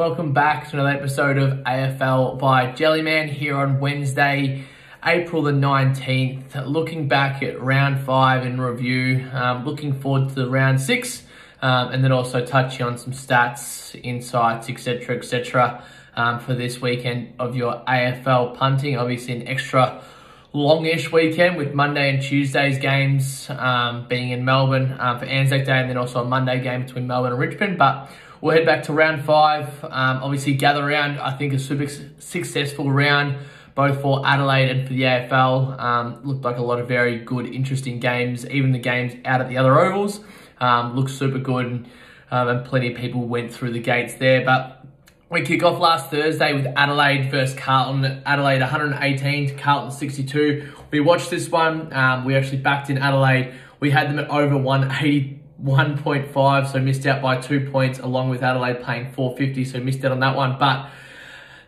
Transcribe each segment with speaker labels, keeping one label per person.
Speaker 1: Welcome back to another episode of AFL by Jellyman here on Wednesday, April the 19th. Looking back at round five in review, um, looking forward to the round six, um, and then also touching on some stats, insights, etc., etc. Um, for this weekend of your AFL punting. Obviously, an extra longish weekend with Monday and Tuesday's games um, being in Melbourne um, for Anzac Day, and then also a Monday game between Melbourne and Richmond. But We'll head back to round five. Um, obviously, gather round, I think, a super successful round, both for Adelaide and for the AFL. Um, looked like a lot of very good, interesting games. Even the games out at the other ovals um, looked super good, and, um, plenty of people went through the gates there. But we kick off last Thursday with Adelaide versus Carlton. Adelaide 118 to Carlton 62. We watched this one. Um, we actually backed in Adelaide. We had them at over 180 1.5, so missed out by two points, along with Adelaide playing 450, so missed out on that one. But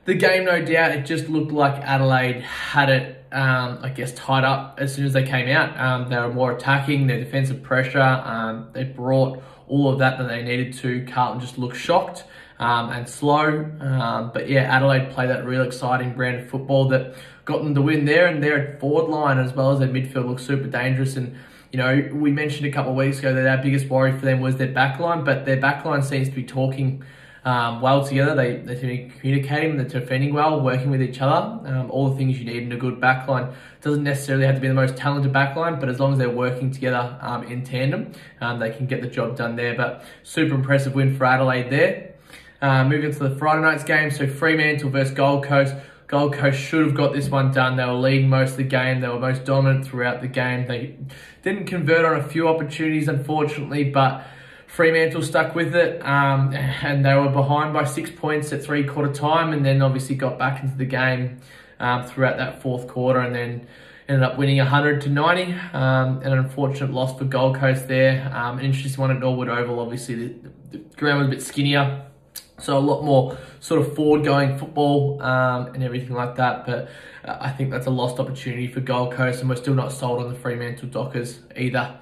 Speaker 1: the game, no doubt, it just looked like Adelaide had it, um, I guess, tied up as soon as they came out. Um, they were more attacking, their defensive pressure, um, they brought all of that that they needed to. Carlton just looked shocked um, and slow. Um, but yeah, Adelaide played that real exciting brand of football that got them the win there, and their forward line as well as their midfield looked super dangerous and you know, we mentioned a couple of weeks ago that our biggest worry for them was their backline, but their backline seems to be talking um, well together. They, they seem to be communicating, they're defending well, working with each other. Um, all the things you need in a good backline. Doesn't necessarily have to be the most talented backline, but as long as they're working together um, in tandem, um, they can get the job done there. But super impressive win for Adelaide there. Uh, moving to the Friday night's game, so Fremantle versus Gold Coast. Gold Coast should have got this one done. They were leading most of the game. They were most dominant throughout the game. They didn't convert on a few opportunities, unfortunately, but Fremantle stuck with it, um, and they were behind by six points at three quarter time, and then obviously got back into the game um, throughout that fourth quarter, and then ended up winning 100 to 90. Um, an unfortunate loss for Gold Coast there. Um, an interesting one at Norwood Oval. Obviously, the, the ground was a bit skinnier. So a lot more sort of forward going football um, and everything like that. But uh, I think that's a lost opportunity for Gold Coast and we're still not sold on the Fremantle Dockers either.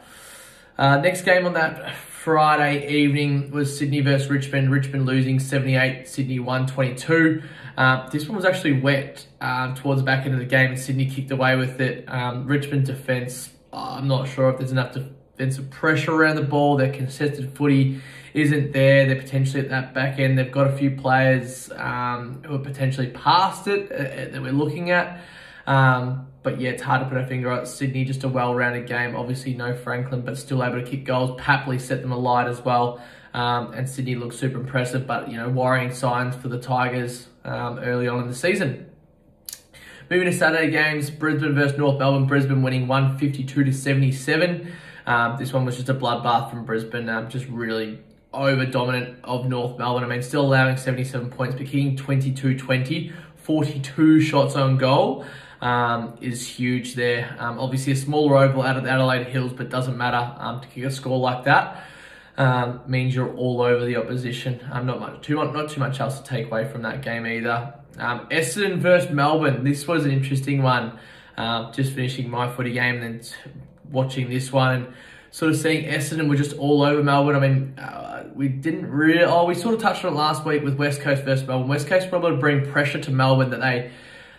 Speaker 1: Uh, next game on that Friday evening was Sydney versus Richmond. Richmond losing 78, Sydney 122. Uh, this one was actually wet um, towards the back end of the game and Sydney kicked away with it. Um, Richmond defence, I'm not sure if there's enough defensive pressure around the ball. Their contested footy isn't there. They're potentially at that back end. They've got a few players um, who are potentially past it uh, uh, that we're looking at. Um, but yeah, it's hard to put a finger on Sydney, just a well-rounded game. Obviously, no Franklin, but still able to kick goals. Papley set them alight as well. Um, and Sydney looked super impressive, but you know, worrying signs for the Tigers um, early on in the season. Moving to Saturday games, Brisbane versus North Melbourne. Brisbane winning 152 to 77. Um, this one was just a bloodbath from Brisbane, um, just really over dominant of North Melbourne. I mean, still allowing 77 points, but kicking 22 20, 42 shots on goal um, is huge there. Um, obviously, a smaller oval out of the Adelaide Hills, but doesn't matter um, to kick a score like that. Um, means you're all over the opposition. Um, not much, too much, not too much else to take away from that game either. Um, Essendon versus Melbourne. This was an interesting one. Uh, just finishing my footy game then watching this one and sort of seeing Essendon were just all over Melbourne. I mean, uh, we didn't really, oh, we sort of touched on it last week with West Coast versus Melbourne. West Coast to bring pressure to Melbourne that they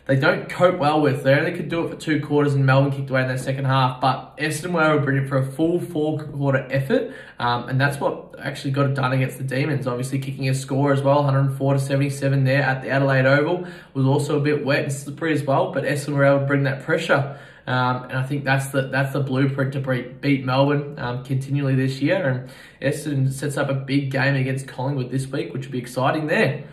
Speaker 1: they don't cope well with. They only could do it for two quarters and Melbourne kicked away in their second half. But Essendon were able to bring it for a full four quarter effort. Um, and that's what actually got it done against the Demons. Obviously kicking a score as well, 104 to 77 there at the Adelaide Oval. Was also a bit wet and slippery as well. But Essendon were able to bring that pressure. Um, and I think that's the that's the blueprint to beat, Melbourne um, continually this year. And Essendon sets up a big game against Collingwood this week, which will be exciting there.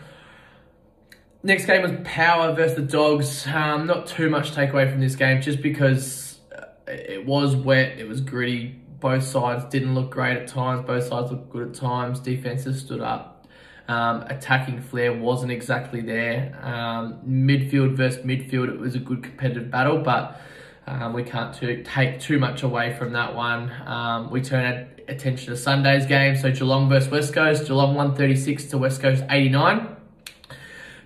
Speaker 1: Next game was Power versus the Dogs. Um, not too much takeaway from this game, just because uh, it was wet, it was gritty. Both sides didn't look great at times. Both sides looked good at times. Defenses stood up. Um, attacking flair wasn't exactly there. Um, midfield versus midfield, it was a good competitive battle, but um, we can't too, take too much away from that one. Um, we turn our attention to Sunday's game. So Geelong versus West Coast. Geelong 136 to West Coast 89.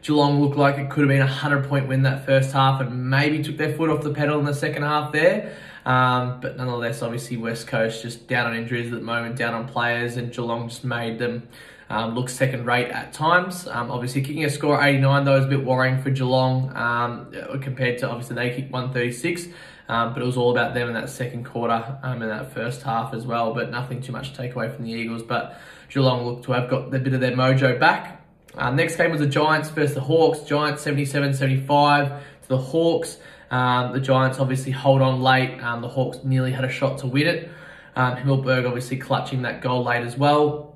Speaker 1: Geelong looked like it could have been a 100 point win that first half and maybe took their foot off the pedal in the second half there. Um, but nonetheless, obviously West Coast just down on injuries at the moment, down on players, and Geelong just made them um, looks second rate at times. Um, obviously, kicking a score 89 though is a bit worrying for Geelong um, compared to obviously they kicked 136. Um, but it was all about them in that second quarter um, in that first half as well. But nothing too much to take away from the Eagles. But Geelong look to have got a bit of their mojo back. Uh, next game was the Giants versus the Hawks. Giants 77-75 to the Hawks. Um, the Giants obviously hold on late. Um, the Hawks nearly had a shot to win it. Um, Himmelberg obviously clutching that goal late as well.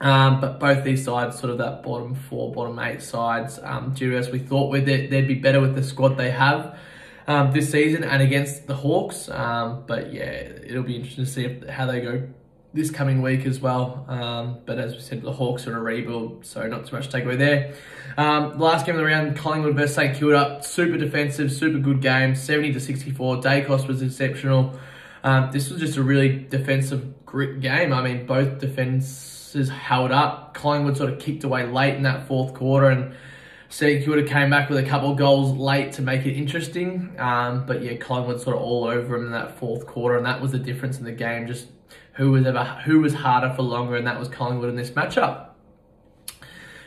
Speaker 1: Um, but both these sides, sort of that bottom four, bottom eight sides, um, we thought with it, they'd be better with the squad they have um, this season and against the Hawks. Um, but yeah, it'll be interesting to see if, how they go this coming week as well. Um, but as we said, the Hawks are a rebuild, so not too much to take away there. Um, last game of the round, Collingwood versus St Kilda, super defensive, super good game, 70 to 64. Daicos was exceptional. Um, this was just a really defensive grit game. I mean, both defenses held up. Collingwood sort of kicked away late in that fourth quarter and St Kilda came back with a couple of goals late to make it interesting. Um, but yeah, Collingwood sort of all over them in that fourth quarter, and that was the difference in the game. Just who was ever who was harder for longer, and that was Collingwood in this matchup.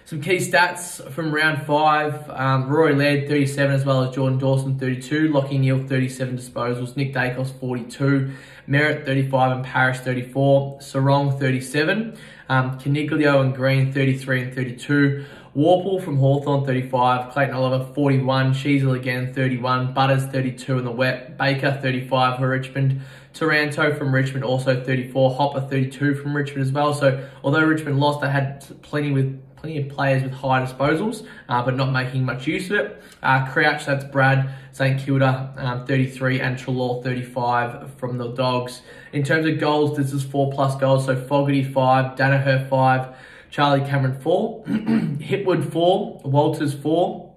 Speaker 1: Some key stats from round five. Um, Rory Laird, 37, as well as Jordan Dawson, 32. Lachie Neale, 37 disposals. Nick Daicos, 42. Merrett 35, and Parish, 34. Serong, 37. Um, Coniglio and Green, 33 and 32. Worpel from Hawthorn 35. Clayton Oliver, 41. Sheezel again, 31. Butters, 32 in the wet. Baker, 35 for Richmond. Taranto from Richmond, also 34. Hopper, 32 from Richmond as well. So, although Richmond lost, they had plenty with plenty of players with high disposals, uh, but not making much use of it. Uh, Crouch, that's Brad, St Kilda, um, 33, and Treloar, 35 from the Dogs. In terms of goals, this is four plus goals, so Fogarty, 5, Daniher, 5, Charlie Cameron, 4, Hipwood, 4, Walters, 4,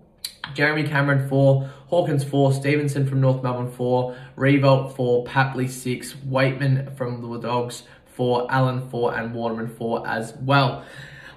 Speaker 1: Jeremy Cameron, 4, Hawkins, 4, Stevenson from North Melbourne, 4, Riewoldt, 4, Papley, 6, Weightman from the Dogs, 4, Allen, 4, and Waterman, 4 as well.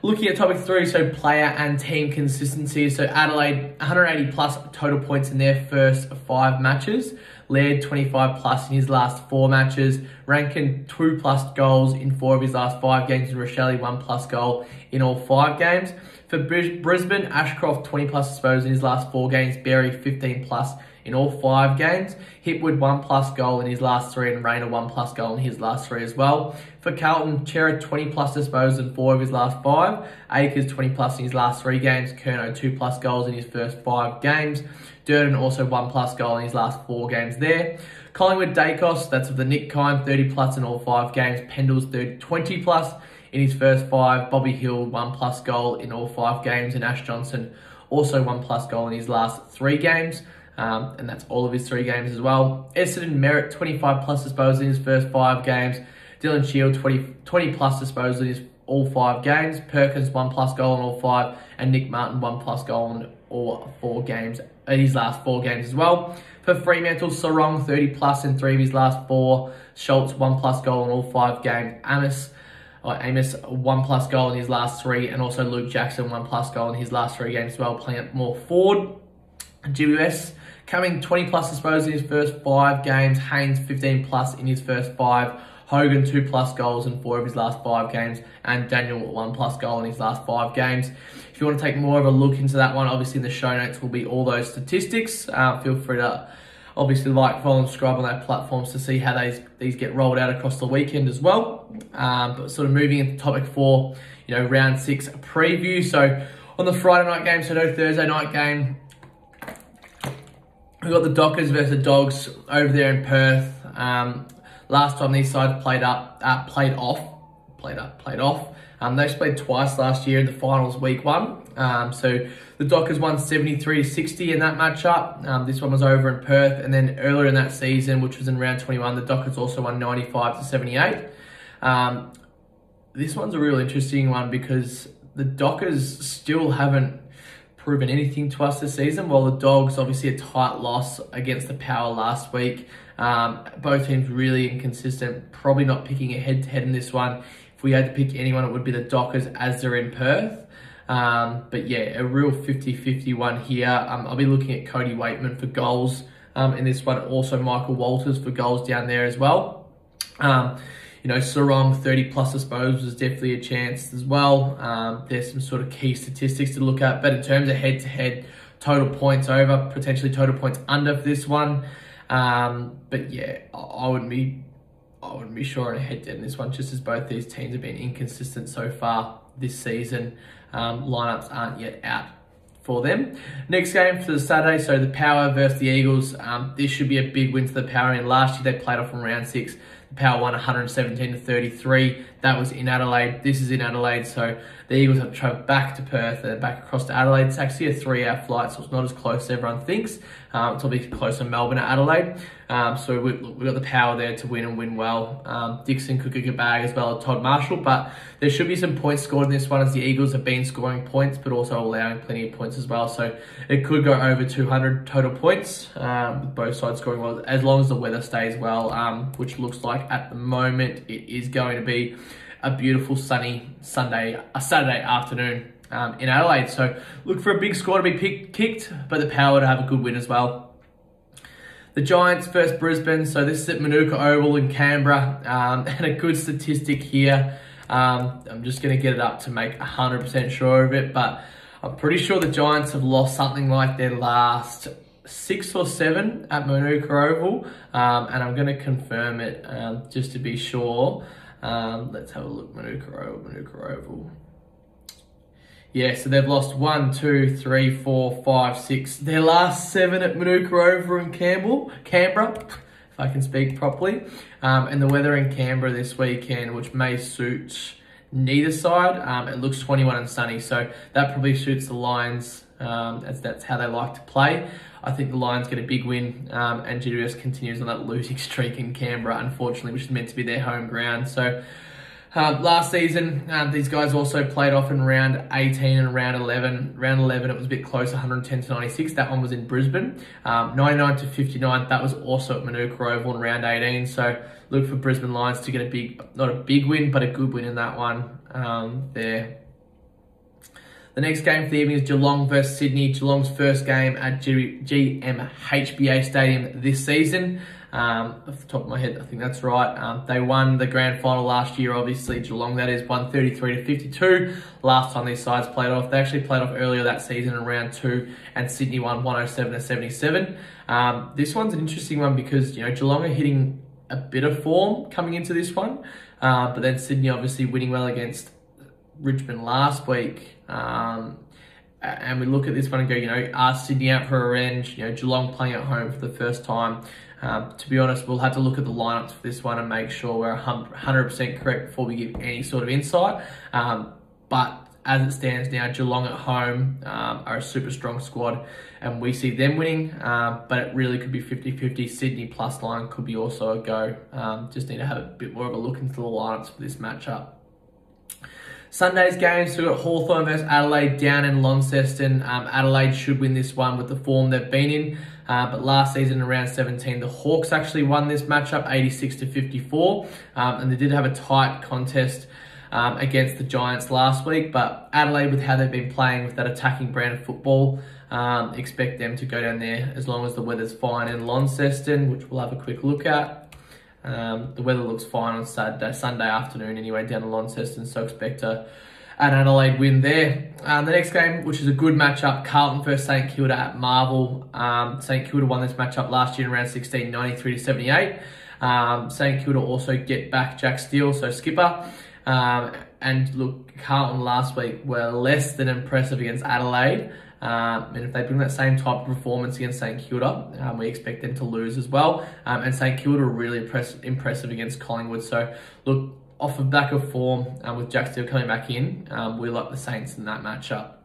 Speaker 1: Looking at topic three, so player and team consistency. So Adelaide, 180 plus total points in their first five matches. Laird 25 plus in his last four matches. Rankine, two plus goals in four of his last five games. And Rachele, one plus goal in all five games. For Brisbane, Ashcroft, 20 plus disposals in his last four games. Berry, 15 plus in all five games. Hipwood, one plus goal in his last three, and Rayner, one plus goal in his last three as well. For Carlton, Cerra, 20 plus disposals in four of his last five. Acres, 20 plus in his last three games. Curnow, two plus goals in his first five games. Durdin, also one plus goal in his last four games there. Collingwood, Daicos, that's of the Nick kind, 30 plus in all five games. Pendles 30, 20 plus in his first five. Bobby Hill, one plus goal in all five games. And Ash Johnson, also one plus goal in his last three games. Um, and that's all of his three games as well. Essendon Merrett, 25 plus disposals in his first five games. Dylan Shiel, 20, 20 plus disposals in his all five games. Perkins, one plus goal in all five. And Nick Martin, one plus goal in all four games, in his last four games as well. For Fremantle, Serong, 30 plus in three of his last four. Schultz, one plus goal in all five games. Amos, or Amos, one plus goal in his last three. And also Luke Jackson, one plus goal in his last three games as well, playing more forward. GWS, Cumming 20 plus disposals in his first five games. Haynes 15 plus in his first five. Hogan two plus goals in four of his last five games, and Daniel one plus goal in his last five games. If you want to take more of a look into that one, obviously in the show notes will be all those statistics. Uh, feel free to obviously like, follow, and subscribe on their platforms to see how these these get rolled out across the weekend as well. Um, but sort of moving into topic four, you know, round six preview. So on the Friday night game, so no Thursday night game. We've got the Dockers versus the Dogs over there in Perth. Um, last time these sides played up, uh, played off, played up, played off. Um, they played twice last year in the finals week one. Um, so the Dockers won 73-60 in that matchup. Um, this one was over in Perth. And then earlier in that season, which was in round 21, the Dockers also won 95 to 78. Um, this one's a real interesting one because the Dockers still haven't proven anything to us this season. While the Dogs, obviously a tight loss against the Power last week. Um, both teams really inconsistent. Probably not picking a head-to-head in this one. If we had to pick anyone, it would be the Dockers as they're in Perth. Um, but yeah, a real 50-50 one here. Um, I'll be looking at Cody Weightman for goals um, in this one. Also Michael Walters for goals down there as well. You know, Serong 30 plus disposals is definitely a chance as well. Um, there's some sort of key statistics to look at, but in terms of head to head, total points over, potentially total points under for this one. Um, but yeah, I wouldn't be I wouldn't be sure on a head to head in this one, just as both these teams have been inconsistent so far this season. Um, lineups aren't yet out for them. Next game for the Saturday, so the Power versus the Eagles. Um, this should be a big win for the Power. And last year they played off in round six. Power won 117 to 33. That was in Adelaide. This is in Adelaide, so the Eagles have to travel back to Perth and back across to Adelaide. It's actually a three-hour flight, so it's not as close as everyone thinks. Um, it's obviously closer to Melbourne at Adelaide. Um, so we, have got the power there to win and win well. Um, Dixon could kick a bag as well as Todd Marshall, but there should be some points scored in this one as the Eagles have been scoring points, but also allowing plenty of points as well. So it could go over 200 total points, um, with both sides scoring well, as long as the weather stays well, um, which looks like at the moment it is going to be a beautiful sunny Sunday, a Saturday afternoon um, in Adelaide. So look for a big score to be picked, kicked, but the power to have a good win as well. The Giants versus Brisbane. So this is at Manuka Oval in Canberra, um, and a good statistic here. Um, I'm just going to get it up to make 100% sure of it, but I'm pretty sure the Giants have lost something like their last six or seven at Manuka Oval, um, and I'm going to confirm it um, just to be sure. Um, let's have a look. Manuka Oval, Manuka Oval. Yeah, so they've lost one, two, three, four, five, six. Their last seven at Manuka Oval in Campbell, Canberra, if I can speak properly. Um, and the weather in Canberra this weekend, which may suit neither side. Um, it looks 21 and sunny, so that probably suits the Lions um, as that's how they like to play. I think the Lions get a big win, um, and GWS continues on that losing streak in Canberra, unfortunately, which is meant to be their home ground. So, uh, last season, uh, these guys also played off in round 18 and round 11. Round 11, it was a bit close, 110 to 96. That one was in Brisbane. Um, 99 to 59, that was also at Manuka Oval in round 18. So look for Brisbane Lions to get a big, not a big win, but a good win in that one um, there. The next game for the evening is Geelong versus Sydney. Geelong's first game at G- GMHBA Stadium this season. Um, off the top of my head, I think that's right. Um, they won the grand final last year, obviously. Geelong, that is, 133 to 52. Last time these sides played off. They actually played off earlier that season in round two, and Sydney won 107 to 77. Um, this one's an interesting one because, you know, Geelong are hitting a bit of form coming into this one, uh, but then Sydney obviously winning well against Richmond last week. Um, and we look at this one and go, you know, are Sydney out for a revenge? You know, Geelong playing at home for the first time. Um, to be honest, we'll have to look at the lineups for this one and make sure we're 100% correct before we give any sort of insight. Um, but as it stands now, Geelong at home um, are a super strong squad and we see them winning, um, but it really could be 50-50. Sydney plus line could be also a go. Um, just need to have a bit more of a look into the lineups for this matchup. Sunday's games, we've got Hawthorn versus Adelaide down in Launceston. Um, Adelaide should win this one with the form they've been in. Uh, but last season, around 17, the Hawks actually won this matchup 86 to 54. Um, and they did have a tight contest um, against the Giants last week. But Adelaide, with how they've been playing with that attacking brand of football, um, expect them to go down there as long as the weather's fine in Launceston, which we'll have a quick look at. Um, the weather looks fine on Saturday, Sunday afternoon anyway down in Launceston, so expect a, an Adelaide win there. Um, the next game, which is a good matchup, Carlton versus St Kilda at Marvel. Um, St Kilda won this matchup last year in round 16, 93 to 78. Um, St Kilda also get back Jack Steele, so skipper. And look, Carlton last week were less than impressive against Adelaide. Um, and if they bring that same type of performance against St Kilda, um, we expect them to lose as well. Um, and St Kilda really impress- impressive against Collingwood. So, look, off the back of form um, with Jack Steele coming back in, um, we like the Saints in that matchup.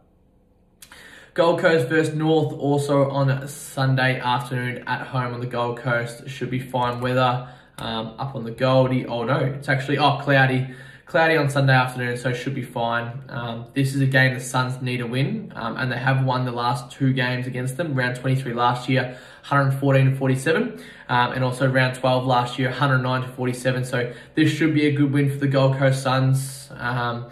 Speaker 1: Gold Coast versus North also on Sunday afternoon at home on the Gold Coast. Should be fine weather um, up on the Goldie. Oh no, it's actually oh cloudy. Cloudy on Sunday afternoon, so should be fine. Um, this is a game the Suns need to win, um, and they have won the last two games against them. Round 23 last year, 114 to 47, um, and also round 12 last year, 109 to 47. So this should be a good win for the Gold Coast Suns, um,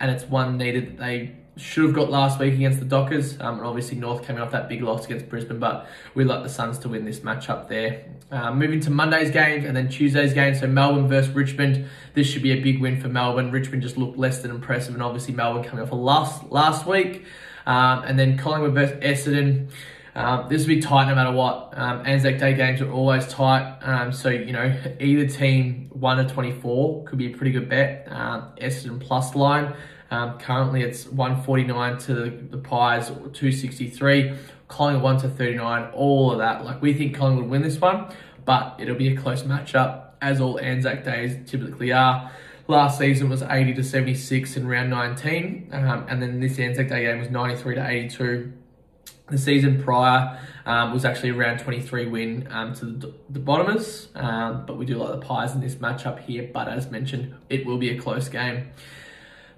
Speaker 1: and it's one needed that they should have got last week against the Dockers, um, and obviously North coming off that big loss against Brisbane, but we like the Suns to win this matchup there. Um, moving to Monday's games and then Tuesday's game, so Melbourne versus Richmond. This should be a big win for Melbourne. Richmond just looked less than impressive, and obviously Melbourne coming off a last last week, um, and then Collingwood versus Essendon. Um, this will be tight no matter what. Um, Anzac Day games are always tight. Um, so, you know, either team 1 to 24 could be a pretty good bet. Um, Essendon plus line. Um, currently, it's 149 to the, the Pies, 263. Collingwood 1 to 39, all of that. Like, we think Collingwood win this one, but it'll be a close matchup, as all Anzac Days typically are. Last season was 80 to 76 in round 19, um, and then this Anzac Day game was 93 to 82 the season prior um, was actually around 23 win um, to the, the Bombers, um, but we do like the Pies in this matchup here. But as mentioned, it will be a close game.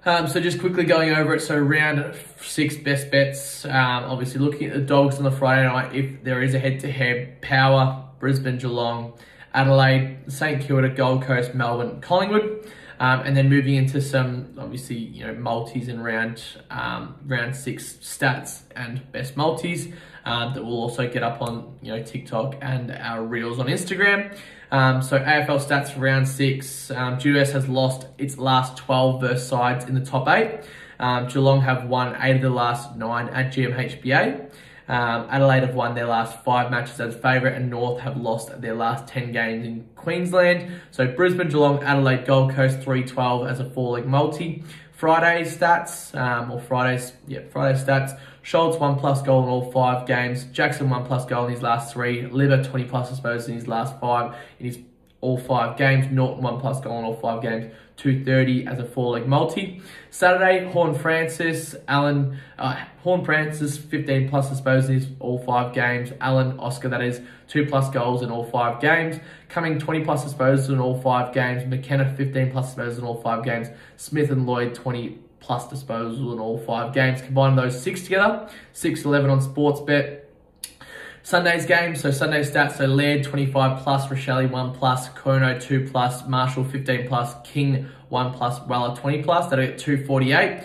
Speaker 1: Um, so just quickly going over it. So round six best bets. Um, obviously looking at the Dogs on the Friday night. If there is a head-to-head, Power, Brisbane, Geelong, Adelaide, St Kilda, Gold Coast, Melbourne, Collingwood. Um, and then moving into some obviously you know multis in round um, round six stats and best multis um, that will also get up on you know TikTok and our reels on Instagram. Um, so AFL stats for round six. Um, GWS has lost its last 12 verse sides in the top eight. Um, Geelong have won eight of the last nine at GMHBA. Um, Adelaide have won their last five matches as favourite, and North have lost their last 10 games in Queensland. So Brisbane, Geelong, Adelaide, Gold Coast, 312 as a four leg multi. Friday's stats, um, or Friday's, yeah, Friday's stats. Schultz, one plus goal in all five games. Jackson, one plus goal in his last three. Libba, 20 plus, suppose, in his last five. In his all five games. Naughton, one plus goal in all five games. 230 as a four leg multi. Saturday, Horne-Francis, Allen, uh, Horne-Francis, 15 plus disposals, in all five games. Allen, Oscar, that is, two plus goals in all five games. Cumming 20 plus disposals in all five games. McKenna, 15 plus disposals in all five games. Smith and Lloyd, 20 plus disposals in all five games. Combine those six together, 6-11 on Sportsbet. Sunday's game, so Sunday's stats, so Laird 25 plus, Rachele 1 plus, Curnow 2 plus, Marshall 15 plus, King 1 plus, Weller 20 plus, that'll get 248.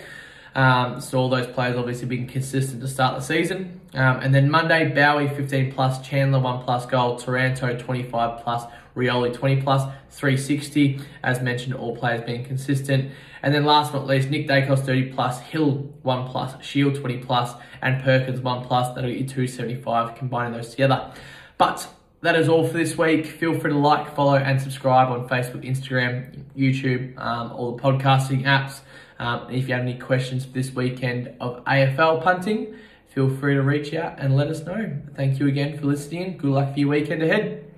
Speaker 1: Um, so all those players obviously being consistent to start the season. Um, and then Monday, Bowey 15 plus, Chandler 1 plus goal, Taranto 25 plus, Rioli 20 plus, 360. As mentioned, all players being consistent. And then last but not least, Nick Daicos 30 plus, Hill 1 plus, Shiel 20 plus, and Perkins 1 plus. That'll get you 275 combining those together. But that is all for this week. Feel free to like, follow, and subscribe on Facebook, Instagram, YouTube, um, all the podcasting apps. Um, if you have any questions for this weekend of AFL punting, feel free to reach out and let us know. Thank you again for listening. Good luck for your weekend ahead.